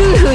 Goohoo!